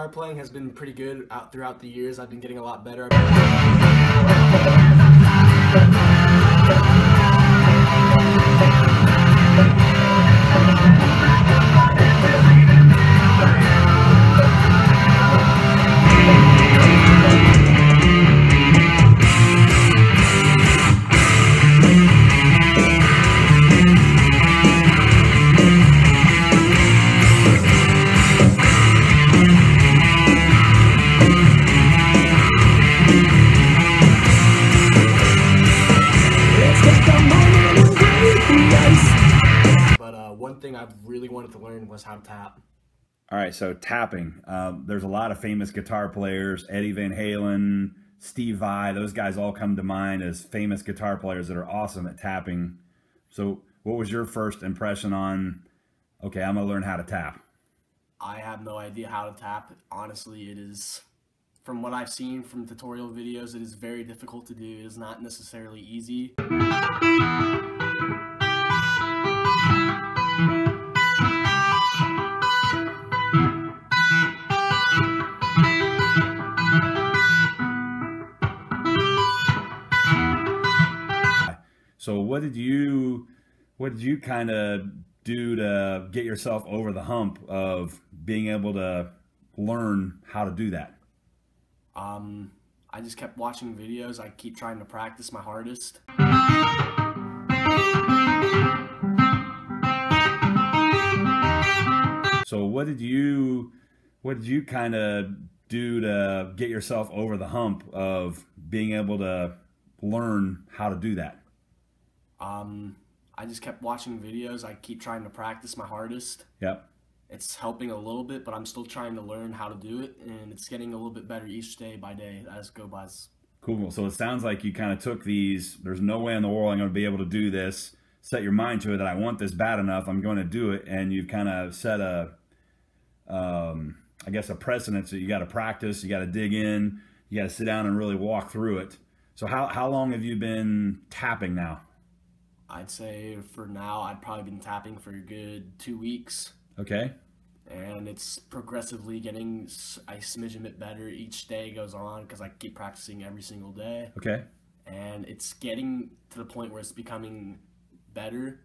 Guitar playing has been pretty good out throughout the years. I've been getting a lot better. One thing I've really wanted to learn was how to tap. All right, so tapping. Um, there's a lot of famous guitar players, Eddie Van Halen, Steve Vai. Those guys all come to mind as famous guitar players that are awesome at tapping. So, what was your first impression on? Okay, I'm gonna learn how to tap. I have no idea how to tap. Honestly, it is, from what I've seen from tutorial videos, it is very difficult to do. It is not necessarily easy. So, what did you, what did you kind of do to get yourself over the hump of being able to learn how to do that? Um, I just kept watching videos. I keep trying to practice my hardest. So, what did you, what did you kind of do to get yourself over the hump of being able to learn how to do that? Um, I just kept watching videos. I keep trying to practice my hardest. Yep. It's helping a little bit, but I'm still trying to learn how to do it, and it's getting a little bit better each day by day as go by. Cool. So it sounds like you kind of took these. There's no way in the world I'm going to be able to do this. Set your mind to it that I want this bad enough. I'm going to do it, and you've kind of set a, um, I guess, a precedent. So you got to practice. You got to dig in. You got to sit down and really walk through it. So how how long have you been tapping now? I'd say for now, I'd probably been tapping for a good two weeks. Okay. And it's progressively getting a smidgen bit better each day goes on because I keep practicing every single day. Okay. And it's getting to the point where it's becoming better,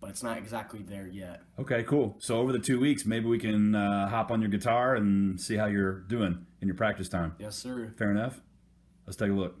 but it's not exactly there yet. Okay, cool. So over the two weeks, maybe we can uh, hop on your guitar and see how you're doing in your practice time. Yes, sir. Fair enough. Let's take a look.